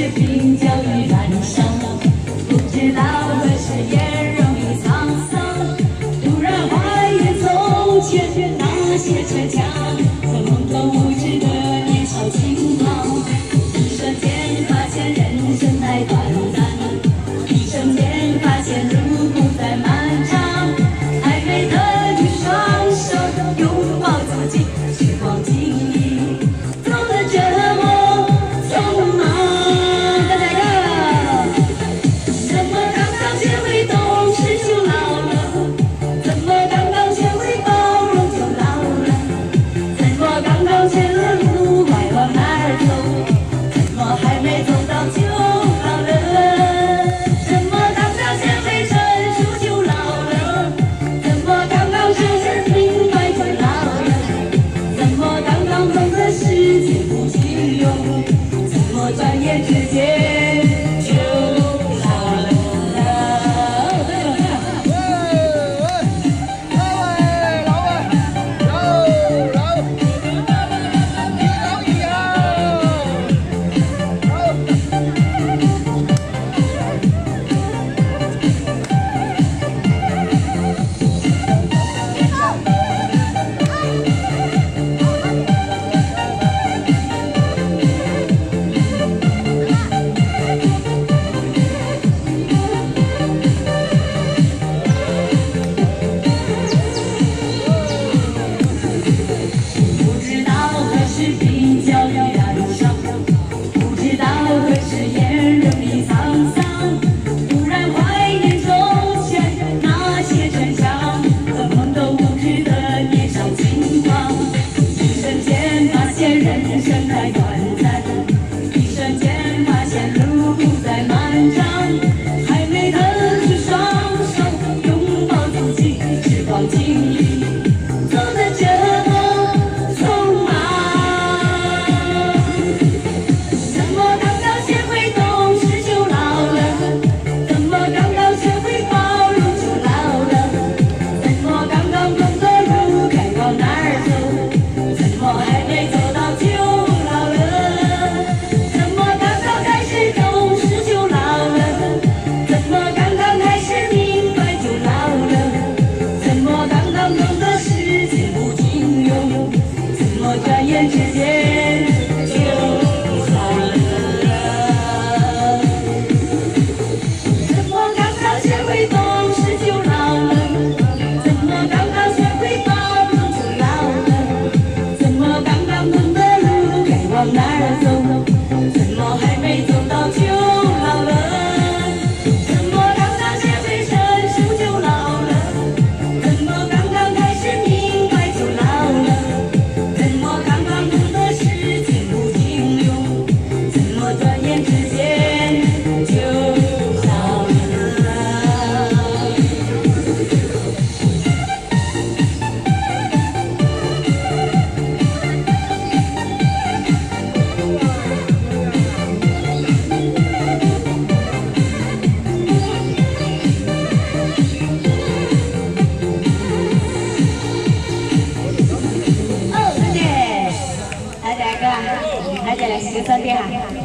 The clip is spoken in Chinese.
大家，转眼之间 Gracias.